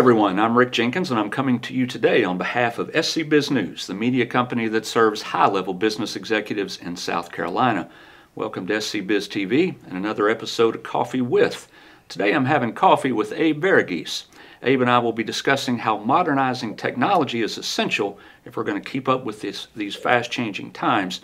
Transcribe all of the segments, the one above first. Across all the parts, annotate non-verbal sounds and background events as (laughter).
everyone. I'm Rick Jenkins, and I'm coming to you today on behalf of SC Biz News, the media company that serves high level business executives in South Carolina. Welcome to SC Biz TV and another episode of Coffee with. Today I'm having coffee with Abe Varughese. Abe and I will be discussing how modernizing technology is essential if we're going to keep up with this, these fast changing times.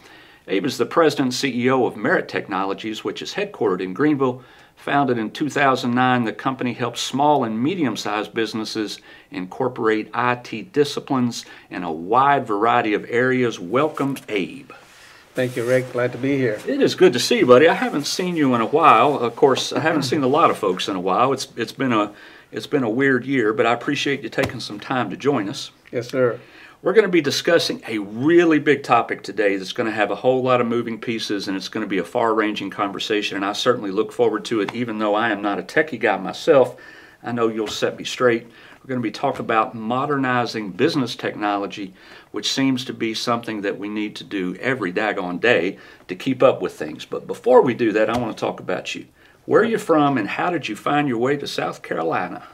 Abe is the president and CEO of Merit Technologies, which is headquartered in Greenville. Founded in 2009, the company helps small and medium sized businesses incorporate IT disciplines in a wide variety of areas. Welcome, Abe. Thank you, Rick. Glad to be here. It is good to see you, buddy. I haven't seen you in a while. Of course, I haven't seen a lot of folks in a while. It's it's been a it's been a weird year, but I appreciate you taking some time to join us. Yes, sir. We're going to be discussing a really big topic today that's going to have a whole lot of moving pieces and it's going to be a far ranging conversation. And I certainly look forward to it, even though I am not a techie guy myself. I know you'll set me straight. We're going to be talking about modernizing business technology, which seems to be something that we need to do every daggone day to keep up with things. But before we do that, I want to talk about you. Where are you from and how did you find your way to South Carolina?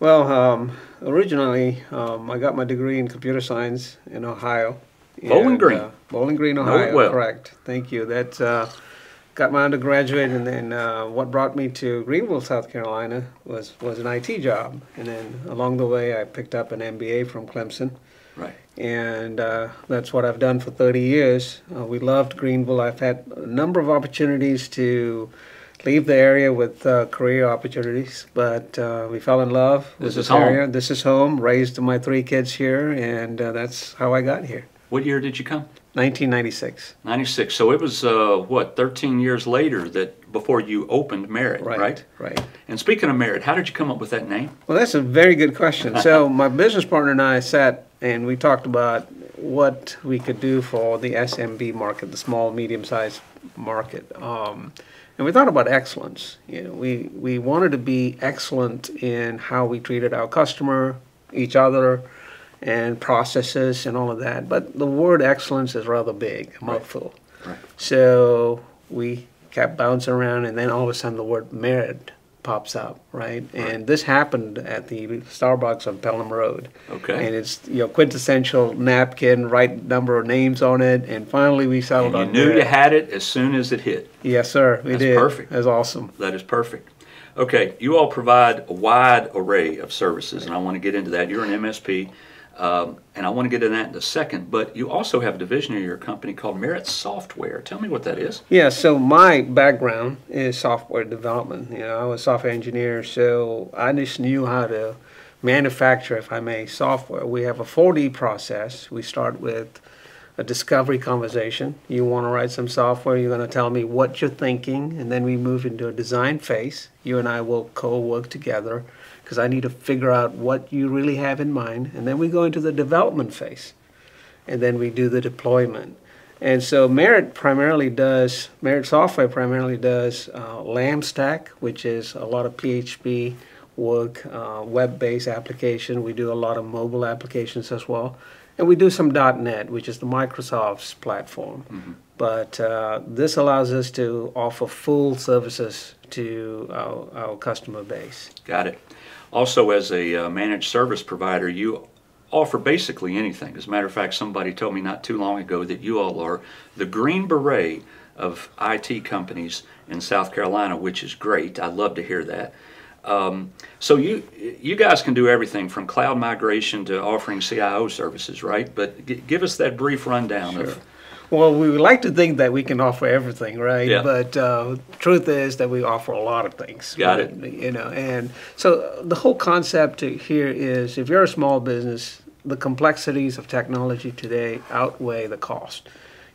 Well, um, originally, um, I got my degree in computer science in Ohio. Bowling and, Green. Uh, Bowling Green, Ohio. well. Correct. Thank you. That uh, got my undergraduate, and then uh, what brought me to Greenville, South Carolina, was was an IT job. And then along the way, I picked up an MBA from Clemson. Right. And uh, that's what I've done for 30 years. Uh, we loved Greenville. I've had a number of opportunities to leave the area with uh, career opportunities, but uh, we fell in love this with this area. Home. This is home. Raised my three kids here, and uh, that's how I got here. What year did you come? 1996. 96. So it was uh, what 13 years later that before you opened Merit, right? Right. Right. And speaking of Merit, how did you come up with that name? Well, that's a very good question. (laughs) so my business partner and I sat and we talked about what we could do for the SMB market, the small medium-sized market. Um, and we thought about excellence. You know, we, we wanted to be excellent in how we treated our customer, each other, and processes and all of that. But the word excellence is rather big, a mouthful. Right. right. So we kept bouncing around, and then all of a sudden the word merit pops up, right? right? And this happened at the Starbucks on Pelham Road. Okay. And it's you know quintessential napkin, right number of names on it, and finally we settled and you on. You knew you had it as soon as it hit. Yes, sir. We That's did. perfect. That's awesome. That is perfect. Okay, you all provide a wide array of services, and I want to get into that. You're an MSP. Um, and I want to get into that in a second, but you also have a division of your company called Merit Software. Tell me what that is. Yeah, so my background is software development. You know, I was a software engineer, so I just knew how to manufacture, if I may, software. We have a 4D process. We start with a discovery conversation. You want to write some software, you're going to tell me what you're thinking, and then we move into a design phase. You and I will co work together because I need to figure out what you really have in mind. And then we go into the development phase. And then we do the deployment. And so Merit primarily does, Merit Software primarily does uh, LAMP stack, which is a lot of PHP work, uh, web-based application. We do a lot of mobile applications as well. And we do some .NET, which is the Microsoft's platform. Mm-hmm. But uh, this allows us to offer full services to our, our customer base. Got it. Also, as a uh, managed service provider, you offer basically anything. As a matter of fact, somebody told me not too long ago that you all are the Green Beret of IT companies in South Carolina, which is great. I love to hear that. Um, so you you guys can do everything from cloud migration to offering CIO services, right? But give us that brief rundown sure. of well, we would like to think that we can offer everything, right? Yeah. But uh, truth is that we offer a lot of things. Got it. You know, and so the whole concept here is if you're a small business, the complexities of technology today outweigh the cost.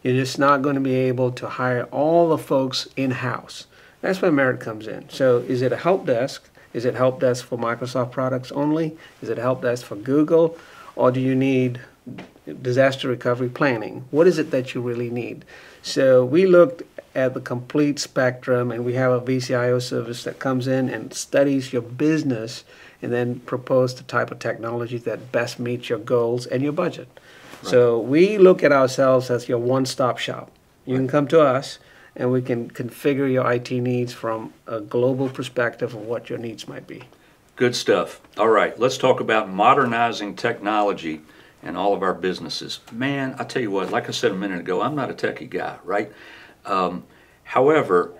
You're just not going to be able to hire all the folks in house. That's where Merit comes in. So, is it a help desk? Is it help desk for Microsoft products only? Is it help desk for Google? Or do you need disaster recovery planning. What is it that you really need? So we looked at the complete spectrum and we have a VCIO service that comes in and studies your business and then propose the type of technology that best meets your goals and your budget. Right. So we look at ourselves as your one-stop shop. You right. can come to us and we can configure your IT needs from a global perspective of what your needs might be. Good stuff. All right, let's talk about modernizing technology and all of our businesses. Man, I tell you what, like I said a minute ago, I'm not a techie guy, right? Um, however,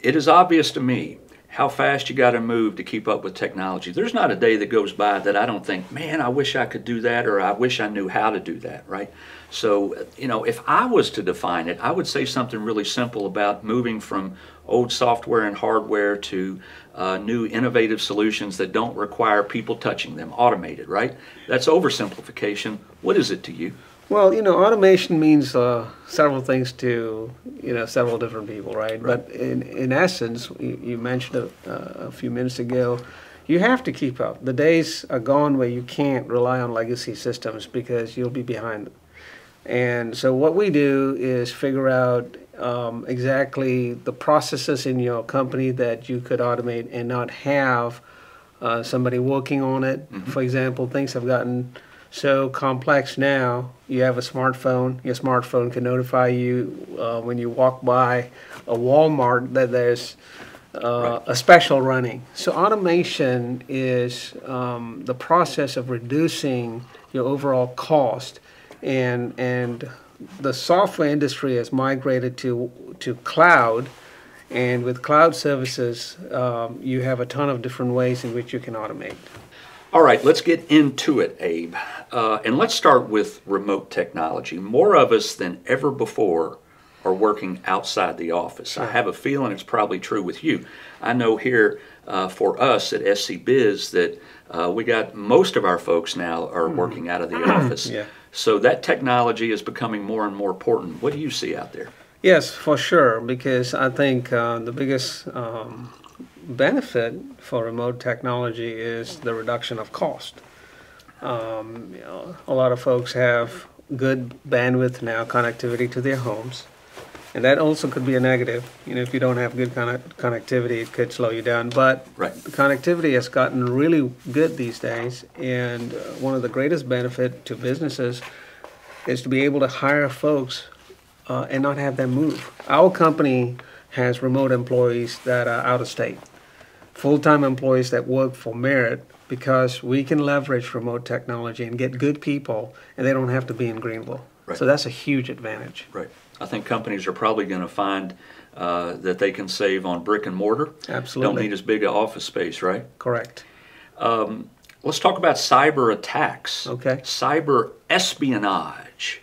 it is obvious to me how fast you got to move to keep up with technology. There's not a day that goes by that I don't think, man, I wish I could do that or I wish I knew how to do that, right? So, you know, if I was to define it, I would say something really simple about moving from old software and hardware to uh, new innovative solutions that don't require people touching them, automated, right? That's oversimplification. What is it to you? Well, you know, automation means uh, several things to you know several different people, right? right. But in in essence, you, you mentioned it uh, a few minutes ago. You have to keep up. The days are gone where you can't rely on legacy systems because you'll be behind. them. And so what we do is figure out um, exactly the processes in your company that you could automate and not have uh, somebody working on it. Mm-hmm. For example, things have gotten so complex now. You have a smartphone. Your smartphone can notify you uh, when you walk by a Walmart that there's uh, right. a special running. So automation is um, the process of reducing your overall cost, and and the software industry has migrated to to cloud. And with cloud services, um, you have a ton of different ways in which you can automate. All right, let's get into it, Abe. Uh, and let's start with remote technology. More of us than ever before are working outside the office. Sure. I have a feeling it's probably true with you. I know here uh, for us at SC Biz that uh, we got most of our folks now are mm. working out of the (clears throat) office. yeah. So that technology is becoming more and more important. What do you see out there? Yes, for sure, because I think uh, the biggest um, benefit for remote technology is the reduction of cost. Um, you know, a lot of folks have good bandwidth now, connectivity to their homes, and that also could be a negative. You know, if you don't have good connect- connectivity, it could slow you down. But right. the connectivity has gotten really good these days, and uh, one of the greatest benefit to businesses is to be able to hire folks uh, and not have them move. Our company has remote employees that are out of state full-time employees that work for merit because we can leverage remote technology and get good people and they don't have to be in Greenville. Right. So that's a huge advantage. Right. I think companies are probably going to find uh, that they can save on brick and mortar. Absolutely. Don't need as big an office space, right? Correct. Um, let's talk about cyber attacks. Okay. Cyber espionage.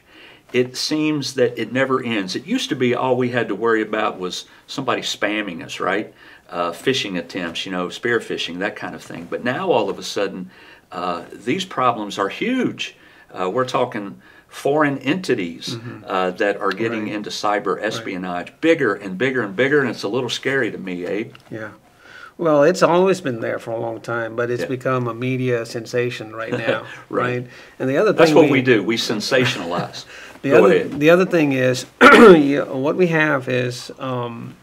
It seems that it never ends. It used to be all we had to worry about was somebody spamming us, right? uh, phishing attempts, you know, spear phishing, that kind of thing. But now all of a sudden, uh, these problems are huge. Uh, we're talking foreign entities mm-hmm. Uh, that are getting right. into cyber espionage, right. bigger and bigger and bigger, and it's a little scary to me, Abe. Yeah. Well, it's always been there for a long time, but it's yeah. become a media sensation right now, (laughs) right. right. And the other thing that's what we, we do. We sensationalize. (laughs) the Go other ahead. the other thing is (clears throat) what we have is um,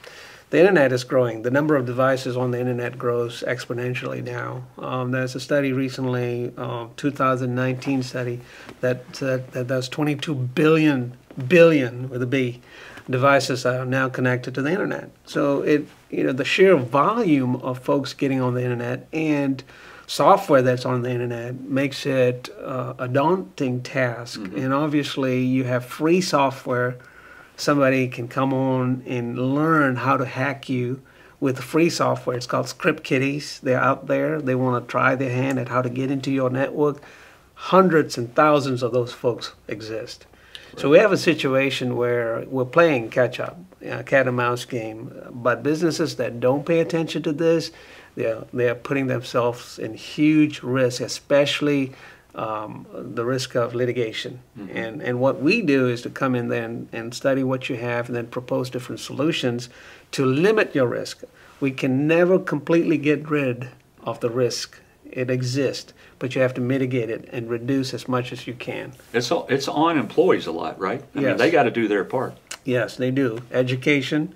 the internet is growing. The number of devices on the internet grows exponentially now. Um, there's a study recently, uh, 2019 study, that said that there's 22 billion billion with a B devices are now connected to the internet. So it you know the sheer volume of folks getting on the internet and software that's on the internet makes it uh, a daunting task. Mm-hmm. And obviously, you have free software somebody can come on and learn how to hack you with free software. It's called Script Kiddies. They're out there. They want to try their hand at how to get into your network. Hundreds and thousands of those folks exist. So we have a situation where we're playing catch up, a cat and mouse game. But businesses that don't pay attention to this, they're, they're putting themselves in huge risk, especially um, the risk of litigation. Mm-hmm. And, and what we do is to come in there and, and study what you have and then propose different solutions to limit your risk. We can never completely get rid of the risk. It exists, but you have to mitigate it and reduce as much as you can. It's, all, it's on employees a lot, right? I yes. mean, they got to do their part. Yes, they do. Education,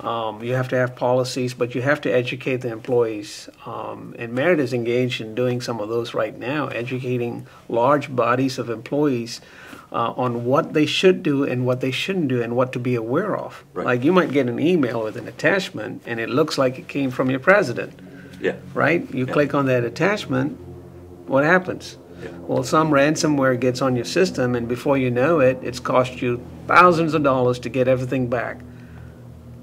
um, you have to have policies, but you have to educate the employees. Um, and Merit is engaged in doing some of those right now, educating large bodies of employees uh, on what they should do and what they shouldn't do and what to be aware of. Right. Like you might get an email with an attachment and it looks like it came from your president. Yeah. right? You Yeah. click on that attachment, what happens? Yeah. Well, some ransomware gets on your system, and before you know it, it's cost you thousands of dollars to get everything back.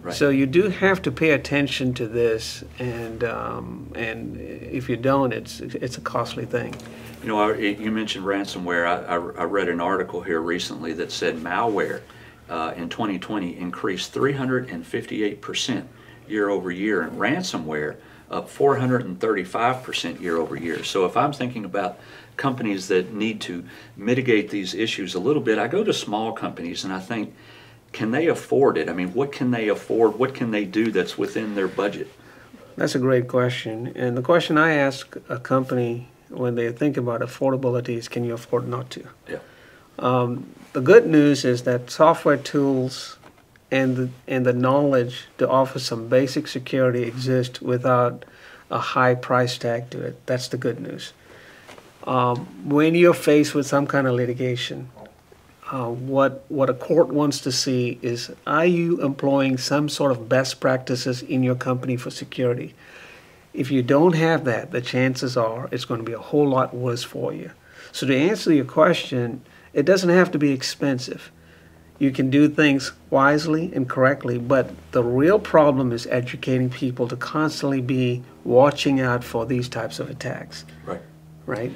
Right. So you do have to pay attention to this, and um, and if you don't, it's it's a costly thing. You know, I, you mentioned ransomware. I, I, I read an article here recently that said malware uh, in 2020 increased 358% year over year, and ransomware up 435% year over year. So if I'm thinking about companies that need to mitigate these issues a little bit, I go to small companies and I think, can they afford it? I mean, what can they afford? What can they do that's within their budget? That's a great question, and the question I ask a company when they think about affordability is, can you afford not to? Yeah. Um, the good news is that software tools and the, and the knowledge to offer some basic security exist without a high price tag to it. That's the good news. Um, when you're faced with some kind of litigation, uh, what what a court wants to see is are you employing some sort of best practices in your company for security? If you don't have that, the chances are it's going to be a whole lot worse for you. So to answer your question, it doesn't have to be expensive. You can do things wisely and correctly, but the real problem is educating people to constantly be watching out for these types of attacks, Right. right?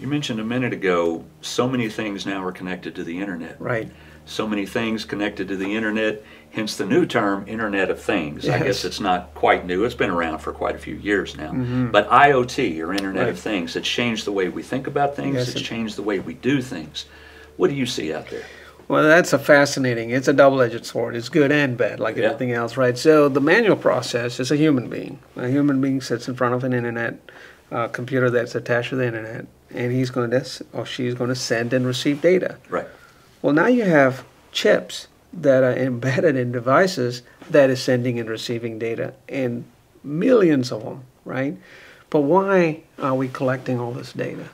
You mentioned a minute ago, so many things now are connected to the internet. Right. So many things connected to the internet, hence the new term Internet of Things. I guess it's not quite new, it's been around for quite a few years now. But IoT, or Internet Right. of Things, it's changed the way we think about things, Yes, it's it- changed the way we do things. What do you see out there? Well, that's a fascinating. It's a double-edged sword. It's good and bad, like Yeah. everything else, right? So the manual process is a human being. A human being sits in front of an internet uh, computer that's attached to the internet, and he's going to or she's going to send and receive data. Right. Well, now you have chips that are embedded in devices that is sending and receiving data, and millions of them, right? But why are we collecting all this data?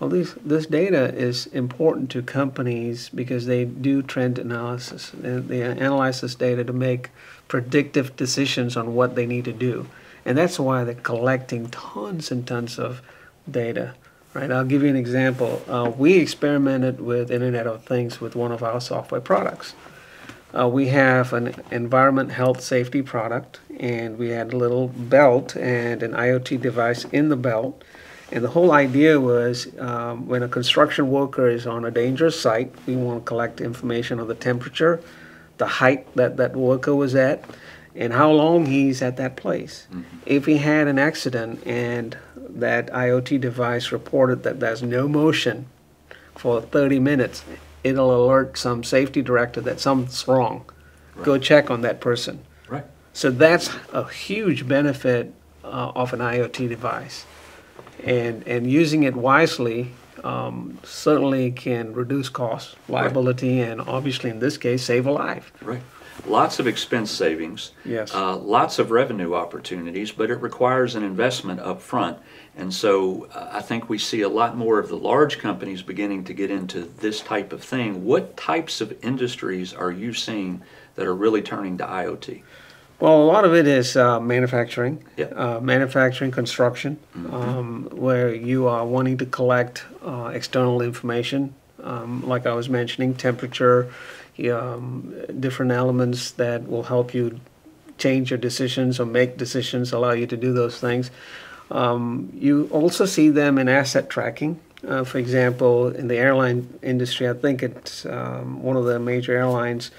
Well, this this data is important to companies because they do trend analysis. and They analyze this data to make predictive decisions on what they need to do, and that's why they're collecting tons and tons of data. Right? I'll give you an example. Uh, we experimented with Internet of Things with one of our software products. Uh, we have an environment health safety product, and we had a little belt and an IoT device in the belt. And the whole idea was um, when a construction worker is on a dangerous site, we want to collect information on the temperature, the height that that worker was at, and how long he's at that place. If he had an accident and that IoT device reported that there's no motion for 30 minutes, it'll alert some safety director that something's wrong. Go check on that person. Right. So that's a huge benefit uh, of an IoT device. And, and using it wisely um, certainly can reduce costs, liability, and obviously in this case, save a life. Right. Lots of expense savings. Yes. Uh, lots of revenue opportunities, but it requires an investment up front. And so uh, I think we see a lot more of the large companies beginning to get into this type of thing. What types of industries are you seeing that are really turning to IoT? Well, a lot of it is uh, manufacturing, Yeah. uh, manufacturing, construction, um, where you are wanting to collect uh, external information, um, like I was mentioning, temperature, um, different elements that will help you change your decisions or make decisions, allow you to do those things. Um, you also see them in asset tracking. Uh, for example, in the airline industry, I think it's um, one of the major airlines.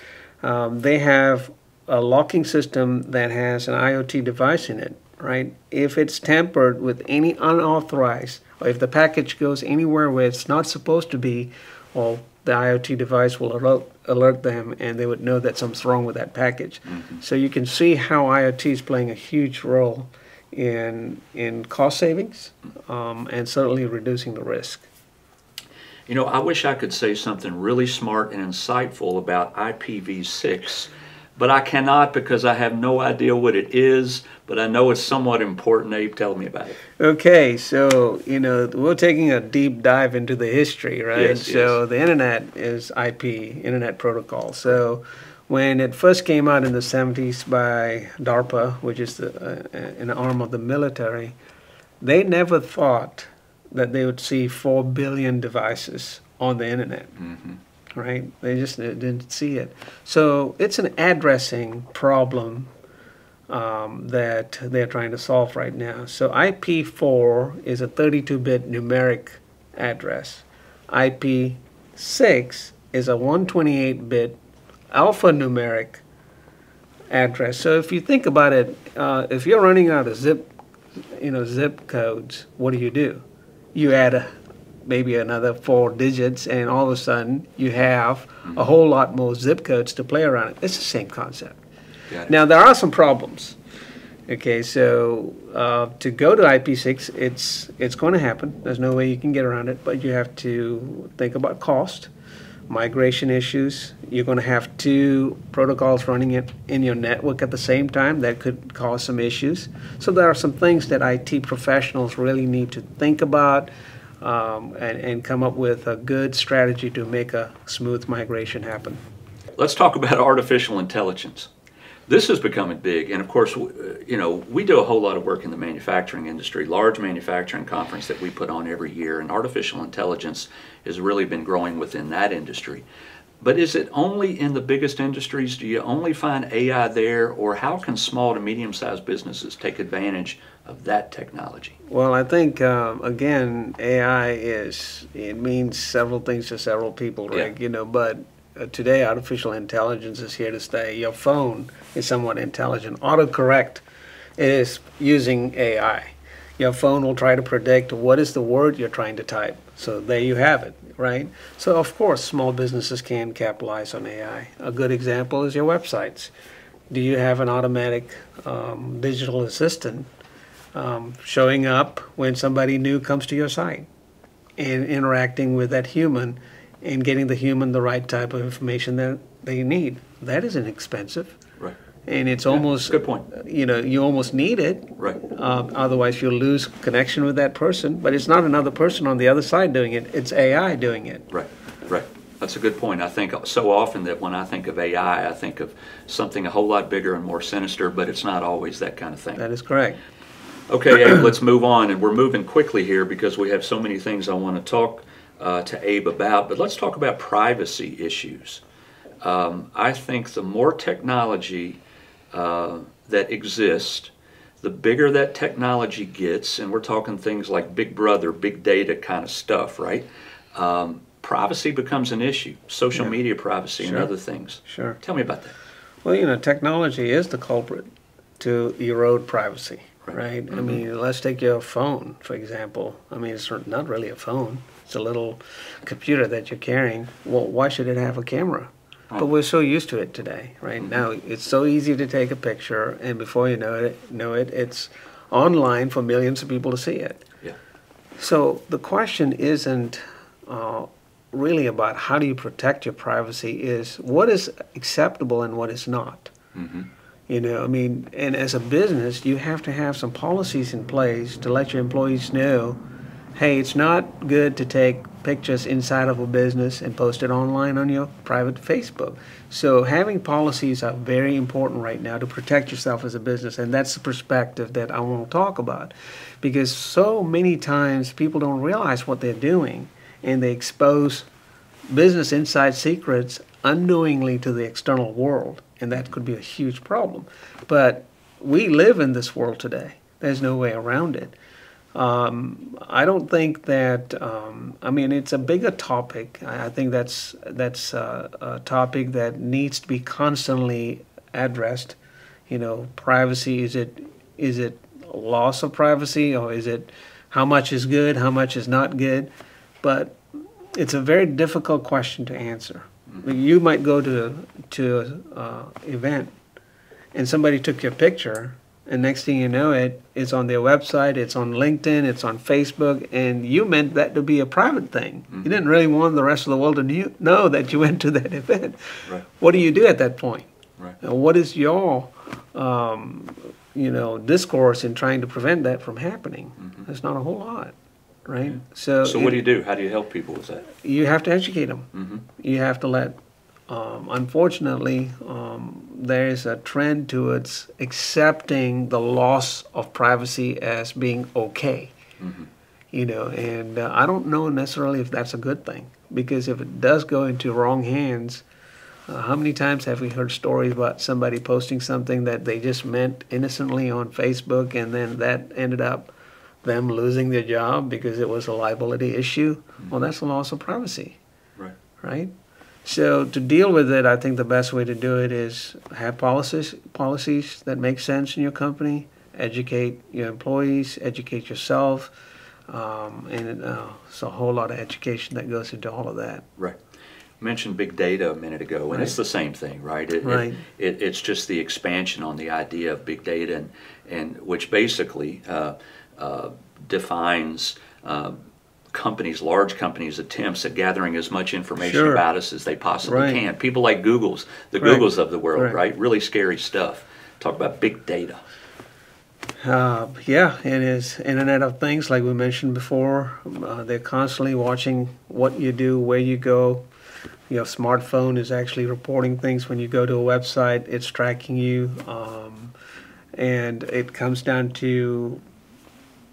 Um, they have a locking system that has an IoT device in it, right? If it's tampered with any unauthorized, or if the package goes anywhere where it's not supposed to be, well, the IoT device will alert, alert them and they would know that something's wrong with that package. So you can see how IoT is playing a huge role in, in cost savings um, and certainly reducing the risk. You know, I wish I could say something really smart and insightful about IPv6, but I cannot because I have no idea what it is, but I know it's somewhat important. Abe, tell me about it. Okay, so you know we're taking a deep dive into the history, right? Yes, so yes. the internet is IP, Internet Protocol. So when it first came out in the 70s by DARPA, which is the, uh, an arm of the military, they never thought that they would see 4 billion devices on the internet. Right? They just didn't see it. So it's an addressing problem um, that they're trying to solve right now. So IP4 is a 32-bit numeric address. IP6 is a 128-bit alphanumeric address. So if you think about it, uh, if you're running out of zip, you know, zip codes, what do you do? You add a, maybe another four digits, and all of a sudden you have a whole lot more zip codes to play around. It. It's the same concept. Now there are some problems. Okay, so uh, to go to IP6, it's it's going to happen. There's no way you can get around it, but you have to think about cost, migration issues. You're going to have two protocols running it in your network at the same time. That could cause some issues. So there are some things that IT professionals really need to think about um, and, and come up with a good strategy to make a smooth migration happen. Let's talk about (laughs) artificial intelligence. This is becoming big, and of course, uh, you know, we do a whole lot of work in the manufacturing industry, large manufacturing conference that we put on every year, and artificial intelligence has really been growing within that industry. But is it only in the biggest industries? Do you only find AI there, or how can small to medium-sized businesses take advantage of that technology? Well, I think um, again, AI is it means several things to several people, Yeah. right? You know, but uh, today artificial intelligence is here to stay. Your phone is somewhat intelligent. Autocorrect is using AI. Your phone will try to predict what is the word you're trying to type. So there you have it, right? So of course, small businesses can capitalize on AI. A good example is your websites. Do you have an automatic um, digital assistant um, showing up when somebody new comes to your site and interacting with that human and getting the human the right type of information that they need. That isn't expensive. Right. And it's Yeah, almost, good point. you know, you almost need it. Right. Uh, otherwise, you'll lose connection with that person. But it's not another person on the other side doing it, it's AI doing it. Right, right. That's a good point. I think so often that when I think of AI, I think of something a whole lot bigger and more sinister, but it's not always that kind of thing. That is correct. Okay, Abe, let's move on, and we're moving quickly here because we have so many things I want to talk uh, to Abe about. But let's talk about privacy issues. Um, I think the more technology uh, that exists, the bigger that technology gets, and we're talking things like Big Brother, big data kind of stuff, right? Um, privacy becomes an issue, social Yeah. media privacy Sure. and other things. Sure. Tell me about that. Well, you know, technology is the culprit to erode privacy, Right. right? I mean, let's take your phone, for example. I mean, it's not really a phone, it's a little computer that you're carrying. Well, why should it have a camera? But we're so used to it today, right? Now it's so easy to take a picture, and before you know it, know it, it's online for millions of people to see it. Yeah. So the question isn't uh, really about how do you protect your privacy. Is what is acceptable and what is not. hmm You know, I mean, and as a business, you have to have some policies in place to let your employees know, hey, it's not good to take pictures inside of a business and post it online on your private Facebook. So having policies are very important right now to protect yourself as a business, and that's the perspective that I want to talk about, because so many times people don't realize what they're doing, and they expose business inside secrets unknowingly to the external world, and that could be a huge problem. But we live in this world today. There's no way around it. Um, I don't think that. Um, I mean, it's a bigger topic. I, I think that's that's uh, a topic that needs to be constantly addressed. You know, privacy is it is it loss of privacy or is it how much is good, how much is not good? But it's a very difficult question to answer. You might go to to an uh, event and somebody took your picture and next thing you know it it's on their website it's on linkedin it's on facebook and you meant that to be a private thing you didn't really want the rest of the world to know that you went to that (laughs) event Right. what do you do at that point Right. What is your, um, you know, discourse in trying to prevent that from happening? There's not a whole lot, right? So, Mm-hmm. So what it- do you do? How do you help people with that? you have to educate them. Mhm. You have to let. Um, unfortunately, um, there is a trend towards accepting the loss of privacy as being okay. You know, and uh, I don't know necessarily if that's a good thing because if it does go into wrong hands, uh, how many times have we heard stories about somebody posting something that they just meant innocently on Facebook and then that ended up them losing their job because it was a liability issue? Well, that's a loss of privacy Right. right? So to deal with it, I think the best way to do it is have policies policies that make sense in your company. Educate your employees, educate yourself, um, and uh, it's a whole lot of education that goes into all of that. Right. Mentioned big data a minute ago, and it's the same thing, right? It, it- Right. It, it's just the expansion on the idea of big data, and, and which basically uh, uh, defines uh, companies, large companies' attempts at gathering as much information Sure. about us as they possibly Right. can. People like Google's, the Right. Googles of the world, Right. right? Really scary stuff. Talk about big data. Uh, yeah, it is Internet of Things, like we mentioned before. Uh, they're constantly watching what you do, where you go. Your smartphone is actually reporting things when you go to a website. It's tracking you, um, and it comes down to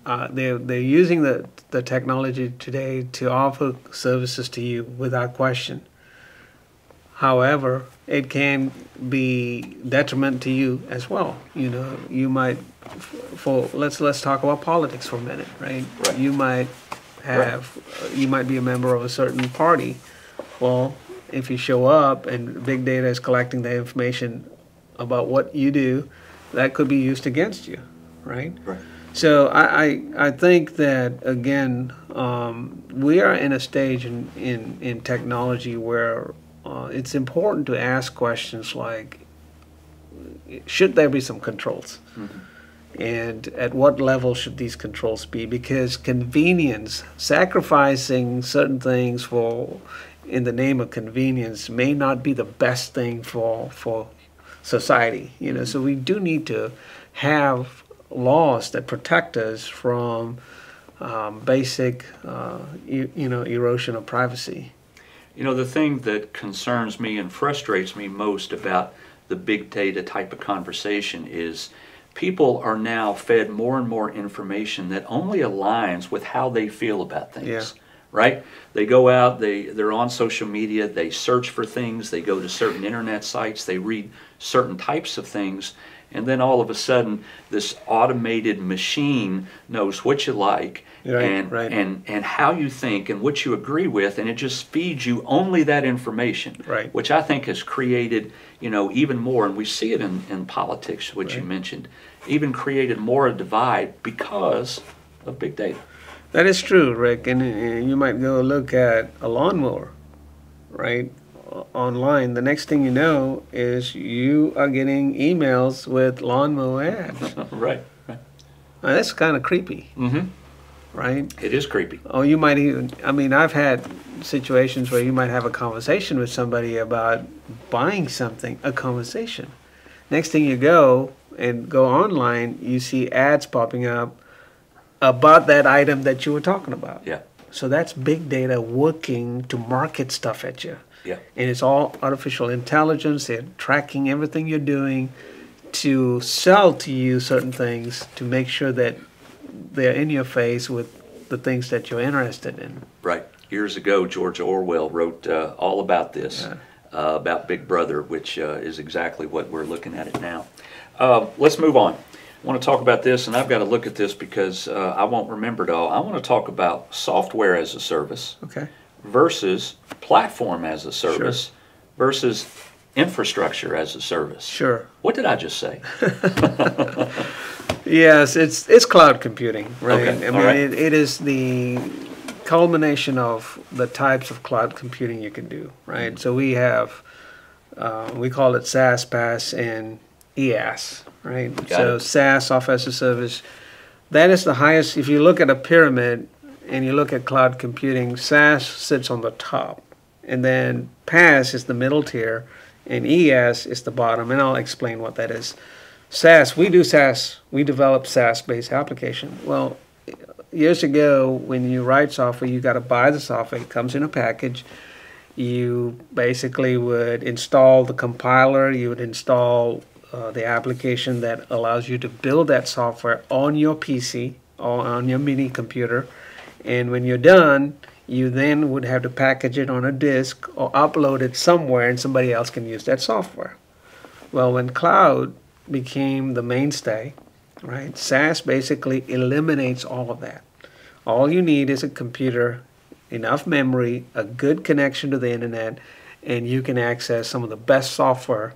uh, they're they're using the the technology today to offer services to you without question. However, it can be detriment to you as well. You know, you might for let's let's talk about politics for a minute, right? Right. You might have you might be a member of a certain party. Well, if you show up and big data is collecting the information about what you do, that could be used against you, right? Right. So I, I, I think that again um, we are in a stage in, in, in technology where uh, it's important to ask questions like should there be some controls? And at what level should these controls be? Because convenience sacrificing certain things for in the name of convenience may not be the best thing for for society you know? So we do need to have laws that protect us from um, basic uh, you, you know erosion of privacy You know, the thing that concerns me and frustrates me most about the big data type of conversation is people are now fed more and more information that only aligns with how they feel about things. Yeah. Right? They go out, they, they're on social media, they search for things, they go to certain internet sites, they read certain types of things, and then all of a sudden this automated machine knows what you like Right, and, right. and and how you think and what you agree with and it just feeds you only that information Right. which i think has created you know even more and we see it in, in politics which you mentioned even created more of a divide because of big data That is true, Rick. And uh, you might go look at a lawnmower, right, online. The next thing you know is you are getting emails with lawnmower ads. (laughs) right right Now, that's kind of creepy, mm-hmm. right? it is creepy Oh, you might even, I mean, I've had situations where you might have a conversation with somebody about buying something, a conversation. Next thing you go and go online, you see ads popping up about that item that you were talking about. yeah So that's big data working to market stuff at you. Yeah And it's all artificial intelligence. They're tracking everything you're doing to sell to you certain things to make sure that they're in your face with the things that you're interested in. Right. Years ago, George Orwell wrote uh, all about this, Yeah. uh, about Big Brother, which uh, is exactly what we're looking at it now. Uh, let's move on. I want to talk about this, and I've got to look at this because uh, I won't remember it all. I want to talk about software as a service Okay. Versus platform as a service versus infrastructure as a service. Sure. What did I just say? (laughs) Yes, it's it's cloud computing, right? Okay, I mean, right. it, it is the culmination of the types of cloud computing you can do, right? So we have, uh, we call it SaaS, PaaS, and EAS, right? Got so it. SaaS, software as a service, that is the highest. If you look at a pyramid and you look at cloud computing, SaaS sits on the top, and then PaaS is the middle tier, and ES is the bottom, and I'll explain what that is. SaaS, we do SaaS, we develop SaaS-based application. Well, years ago, when you write software, you got to buy the software. It comes in a package. You basically would install the compiler. You would install uh, the application that allows you to build that software on your PC or on your mini computer. And when you're done, you then would have to package it on a disk or upload it somewhere and somebody else can use that software. Well, when cloud became the mainstay, right, SaaS basically eliminates all of that. All you need is a computer, enough memory, a good connection to the internet, and you can access some of the best software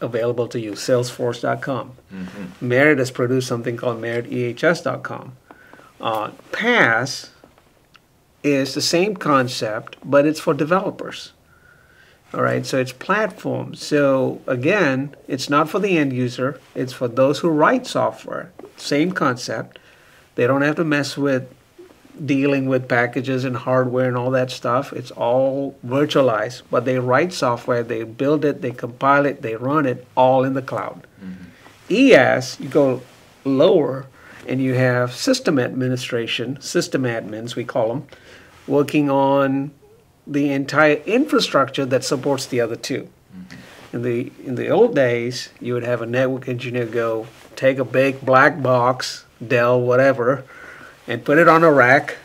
available to you, salesforce.com. Mm-hmm. Merit has produced something called meritehs.com. Uh, PaaS is the same concept, but it's for developers. All right, so it's platform. So again, it's not for the end user, it's for those who write software. Same concept. They don't have to mess with dealing with packages and hardware and all that stuff. It's all virtualized, but they write software, they build it, they compile it, they run it all in the cloud. Mm-hmm. ES, you go lower and you have system administration, system admins, we call them, working on the entire infrastructure that supports the other 2 mm-hmm. In the in the old days, you would have a network engineer go take a big black box, Dell, whatever, and put it on a rack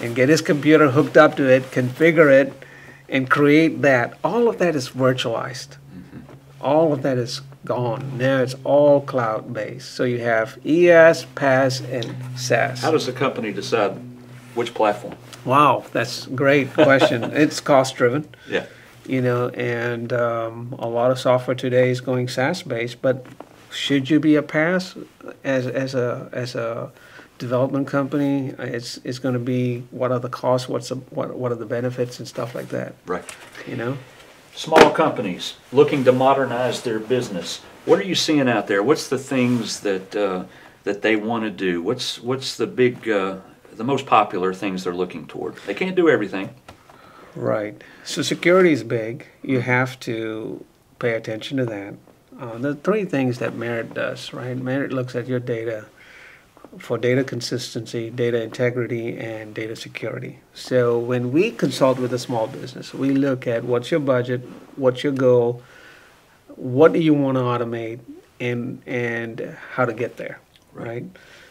and get his computer hooked up to it, configure it, and create that. All of that is virtualized. Mm-hmm. All of that is gone. Now it's all cloud based. So you have ES, PaaS, and SaaS. How does the company decide which platform? Wow, that's a great question. (laughs) it's cost driven. Yeah. You know, and um, a lot of software today is going SaaS based, but should you be a PaaS as as a as a development company. It's it's going to be what are the costs, what's the, what what are the benefits and stuff like that. Right. You know. Small companies looking to modernize their business. What are you seeing out there? What's the things that uh, that they want to do? What's what's the big uh, the most popular things they're looking toward? They can't do everything. Right. So security is big. You have to pay attention to that. Uh, the three things that Merit does, right? Merit looks at your data for data consistency, data integrity, and data security. So when we consult with a small business, we look at what's your budget, what's your goal, what do you want to automate, and and how to get there, right? right?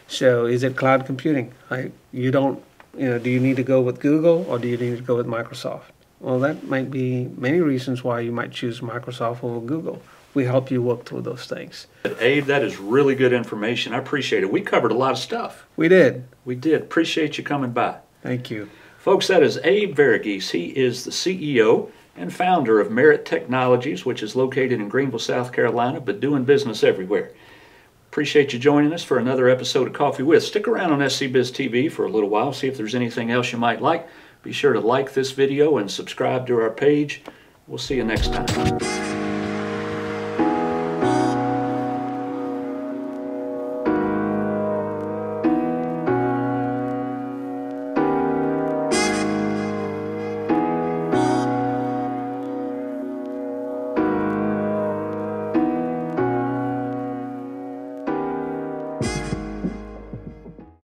So is it cloud computing? Right? You don't, you know, do you need to go with Google or do you need to go with Microsoft? Well, that might be many reasons why you might choose Microsoft over Google we help you work through those things. Abe, that is really good information. I appreciate it. We covered a lot of stuff. We did. We did. Appreciate you coming by. Thank you. Folks, that is Abe Varughese. He is the CEO and founder of Merit Technologies, which is located in Greenville, South Carolina, but doing business everywhere. Appreciate you joining us for another episode of Coffee With. Stick around on SC Biz TV for a little while, see if there's anything else you might like. Be sure to like this video and subscribe to our page. We'll see you next time.